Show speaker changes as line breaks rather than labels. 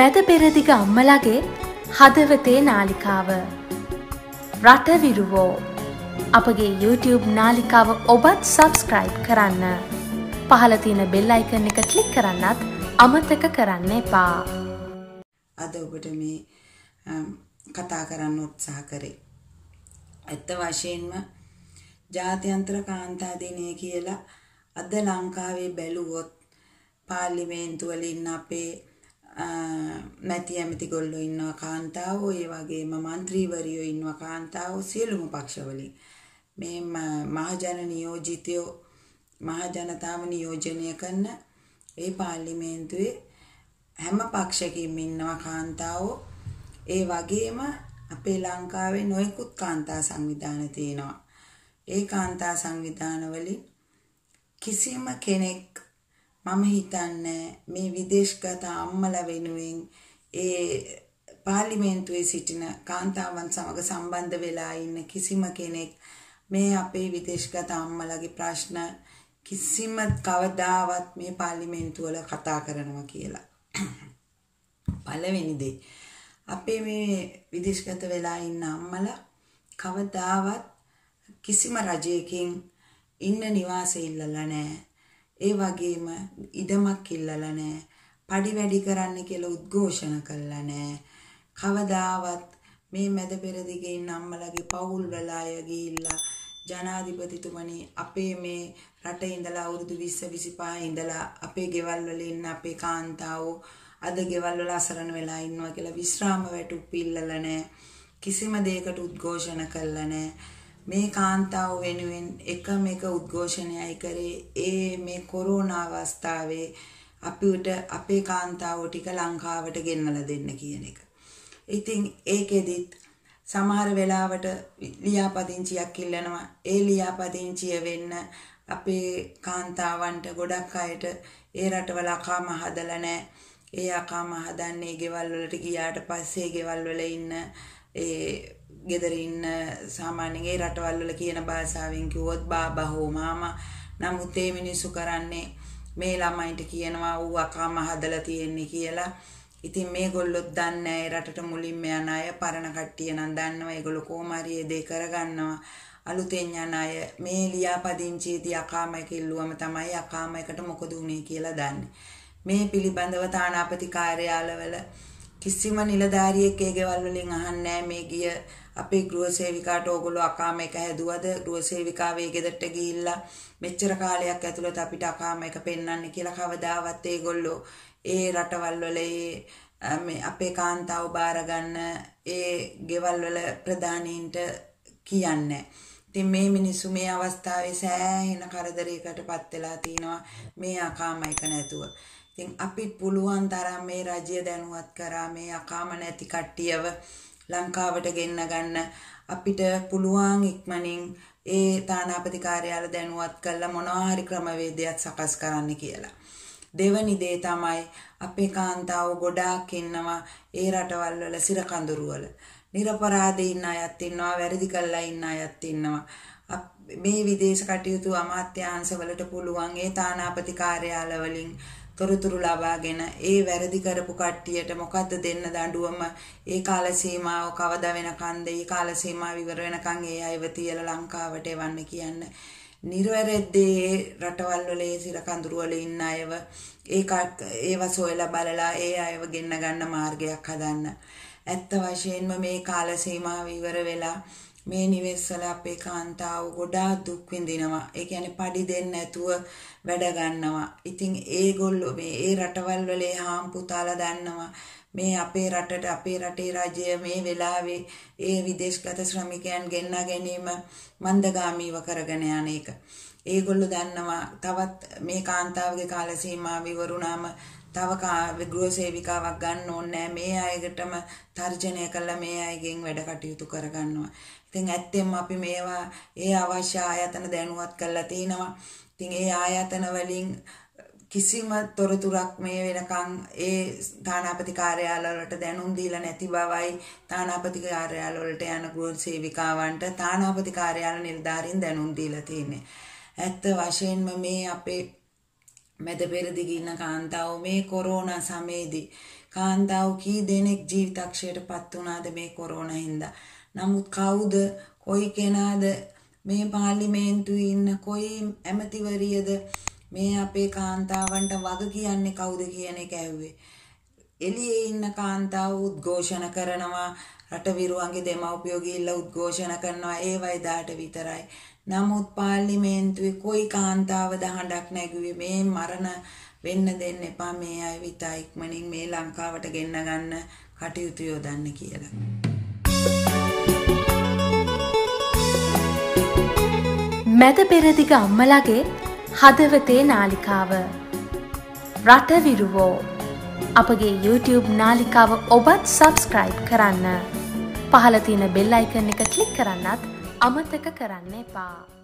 මැද පෙරදිග අම්මලගේ හදවතේ නාලිකාව. රටවිරුවෝ අපගේ YouTube නාලිකාව ඔබත් සබස්ක්‍රයිබ් කරන්න. පහලතින බෙල් අයිකන එක කලික් කරන්නත් අමතක කරන්න එපා.
අද ඔබට මේ කතා කරන්න උත්සාහ කරේ. ඇත්ත වශයෙන්ම ජාත්‍යන්තර කාන්තා දිනය කියලා අද ලංකාවේ බැලුවොත් පාර්ලිමේන්තුවලින් අපේ මැති ඇමති ගොල්ලෝ ඉන්නවා කාන්තාවෝ ඒ වගේම මන්ත්‍රීවරියෝ ඉන්නවා කාන්තාවෝ සියලුම පක්ෂවලින් මේ මහජන නියෝජිතයෝ මහජනතාව නියෝජනය කරන ඒ පාර්ලිමේන්තුවේ හැම පක්ෂකින්ම ඉන්නවා කාන්තාවෝ ඒ වගේම අපේ ලංකාවේ නොයෙකුත් කාන්තා සංවිධාන තියෙනවා ඒ කාන්තා සංවිධානවලින් කිසිම කෙනෙක් මම හිතන්නේ මේ විදේශගත අම්මලා වෙනුවෙන් ඒ පාර්ලිමේන්තුවේ සිටින කාන්තාවන් සමග සම්බන්ධ වෙලා ඉන්න කිසිම කෙනෙක් මේ අපේ විදේශගත අම්මලගේ ප්‍රශ්න කිසිම කවදාවත් මේ පාර්ලිමේන්තුව වල කතා කරනවා කියලා. පළවෙනි දේ අපේ මේ විදේශගත වෙලා ඉන්න අම්මලා කවදාවත් කිසිම රජයකින් ඉන්න නිවාසෙ ඉල්ලලා නැහැ. ඒ වගේම ඉඩමක් ඉල්ලලා නැහැ. පඩි වැඩි කරන්න කියලා උද්ඝෝෂණ කළා නැහැ. කවදාවත් මේ මැද පෙරදිගේ ඉන්න අම්මලගේ පවුල් වල අය ගිහිල්ලා ජනාධිපතිතුමනි අපේ මේ රටේ ඉඳලා අවුරුදු 20 25 ඉඳලා අපේ ගෙවල් වල ඉන්න අපේ කාන්තාවෝ අද ගෙවල් වල අසරණ වෙලා ඉන්නවා කියලා විශ්‍රාම වැටුප් ඉල්ලලා නැහැ. කිසිම දෙයකට උද්ඝෝෂණ කළා නැහැ. මේ කාන්තාව වෙනුවෙන් එකම එක උද්ඝෝෂණයයි කරේ ඒ මේ කොරෝනා අවස්ථාවේ අපිට අපේ කාන්තාවෝ ටික ලංකාවට ගෙන්නලා දෙන්න කියන එක. ඉතින් ඒකෙදිත් සමහර වෙලාවට ලියාපදිංචියක් ඉල්ලනවා. ඒ ලියාපදිංචිය වෙන්න අපේ කාන්තාවන්ට ගොඩක් අයට ඒ රටවල අකාම හදලා නැහැ. ඒ අකාම හදන්නේ ගෙවල් වලට ගියාට පස්සේ ගෙවල් වල ඉන්න ඒ ගෙදර ඉන්න සාමාන්‍යයෙන් ඒ රටවල් වල කියන භාෂාවෙන් කිව්වොත් බාබා හෝ මාමා නමුත් ඒ මිනිස්සු කරන්නේ මේ ළමයින්ට කියනවා ඌ අකාම හදලා තියෙන්නේ කියලා. ඉතින් මේගොල්ලොත් දන්නේ නැහැ රටට මුලින්ම යන අය පරණ කට්ටිය නම් දන්නවා ඒගොල්ලෝ කොහොම හරි ඒ දේ කරගන්නවා. අලුතෙන් යන අය මේ ලියාපදිංචියේදී අකාමයක ඉල්ලුවම තමයි අකාමයකට මොකද උනේ කියලා දන්නේ. මේ පිළිබඳව තානාපති කාර්යාලවල කිසිම නිලධාරියෙක් ඒ ගෙවල් වලින් අහන්නේ මේ ගිය අපේ ගෘහ සේවිකාට ඕගොල්ලෝ අකාම එක හැදුවද? ගෘහ සේවිකාවේ ගෙදරට ගිහිල්ලා මෙච්චර කාලයක් ඇතුළත අපිට අකාම එක පෙන්වන්න කියලා කවදාවත් ඒගොල්ලෝ ඒ රටවල් වල මේ අපේ කාන්තාව බාර ගන්න ඒ ගෙවල් වල ප්‍රධානීන්ට කියන්නේ. ඉතින් මේ මිනිස්සු මේ අවස්ථාවේ සෑහෙන කරදරයකටපත් වෙලා තිනවා. මේ අකාම එක නැතුව. ඉතින් අපි පුළුවන් තරම් මේ රජය දැනුවත් කරා මේ අකාම නැති කට්ටියව ලංකාවට ගෙන්න ගන්න අපිට පුළුවන් ඉක්මනින් ඒ තානාපති කාර්යාල දැනුවත් කළා මොනවා හරි ක්‍රමවේදයක් සකස් කරන්න කියලා. දෙවනි දේ තමයි අපේ කාන්තාව ගොඩාක් ඉන්නවා ඒ රටවල් වල සිර කඳුරු වල. නිරපරාධී ඉන්න අයත් ඉන්නවා, වැරදි කළා ඉන්න අයත් ඉන්නවා. මේ විදේශ කටයුතු අමාත්‍යාංශවලට පුළුවන් ඒ තානාපති කාර්යාල වලින් තොරතුරු ලබාගෙන ඒ වැරදි කරපු කට්ටියට මොකද්ද දෙන්න දඬුවම ඒ කාල සීමාව කවදා වෙනකන්ද ඒ කාල සීමාව ඉවර වෙනකන් ඒ අයව තියලා ලංකාවට එවන්න කියන්න. නිර්වැරද්දේ රටවල් වල ඒ සිර කඳුරු වල ඉන්න අයව ඒක ඒව සොයලා බලලා ඒ අයව ගෙන්න ගන්න මාර්ගයක් හදන්න. ඇත්ත වශයෙන්ම මේ කාල සීමාව ඉවර වෙලා මේ නිවෙස්වල අපේ කාන්තාව ගොඩාක් දුක් විඳිනවා. ඒ කියන්නේ padi දෙන්න නැතුව වැඩ ගන්නවා. ඉතින් ඒගොල්ලෝ මේ ඒ රටවල් වල හාම් පුතාලා දන්නවා. මේ අපේ රටට අපේ රටේ රජය මේ වෙලාවේ ඒ විදේශගත ශ්‍රමිකයන් ගෙන්නා ගැනීම මන්දගාමීව කරගෙන යන එක. ඒගොල්ලෝ දන්නවා තවත් මේ කාන්තාවගේ කාල සීමාව ඉවරුනාම තව ගෘහ සේවිකාවක් ගන්න ඕනේ මේ අයකටම තර්ජනය කළා මේ අයගෙන් වැඩ කටයුතු කරගන්නවා. ඉතින් ඇත්තෙන්ම අපි මේවා ඒ අවශ්‍ය ආයතන දැනුවත් කරලා තිනවා. ඉතින් ඒ ආයතන වලින් කිසිම තොරතුරක් මේ වෙනකන් ඒ තානාපති කාර්යාල වලට දැනුම් දීලා නැති බවයි තානාපති කාර්යාල වලට යන ගෘහ සේවිකාවන්ට තානාපති කාර්යාල නිලධාරීන් දැනුම් දීලා තියෙන්නේ. ඇත්ත වශයෙන්ම මේ අපේ මැද පෙරදිග ඉන්න කාන්තාව මේ කොරෝනා සමයේදී කාන්තාව කී දෙනෙක් ජීවිතක්ෂයට පත් වුණාද මේ කොරෝනා හින්දා. නමුත් කවුද කොයි කෙනාද මේ පාර්ලිමේන්තුවේ ඉන්න කොයි ඇමතිවරියද මේ අපේ කාන්තාවන්ට වග කියන්නේ කවුද කියන එක ඇහුවේ. එළියේ ඉන්න කාන්තාව උද්ඝෝෂණ කරනවා රටවිරුවන්ගේ දෙමව්පියෝ ගිහිල්ලා උද්ඝෝෂණ කරනවා. ඒ වයිදාට විතරයි. නමුත් පාර්ලිමේන්තුවේ කොයි කාන්තාවද හඬක් නැගුවේ? මේ මරණ වෙන්න දෙන්න එපා. මේ අය විතා ඉක්මනින් මේ ලංකාවට ගෙන්න ගන්න කටයුතු යොදන්න කියලා.
මැද පෙරදිග අම්මලගේ හදවතේ නාලිකාව. රටවිරුවෝ. අපගේ YouTube නාලිකාව ඔබත් සබස්ක්‍රයිබ් කරන්න. පහල තියෙන බෙල් අයිකන් එක ක්ලික් කරන්නත් අමතක කරන්න එපා.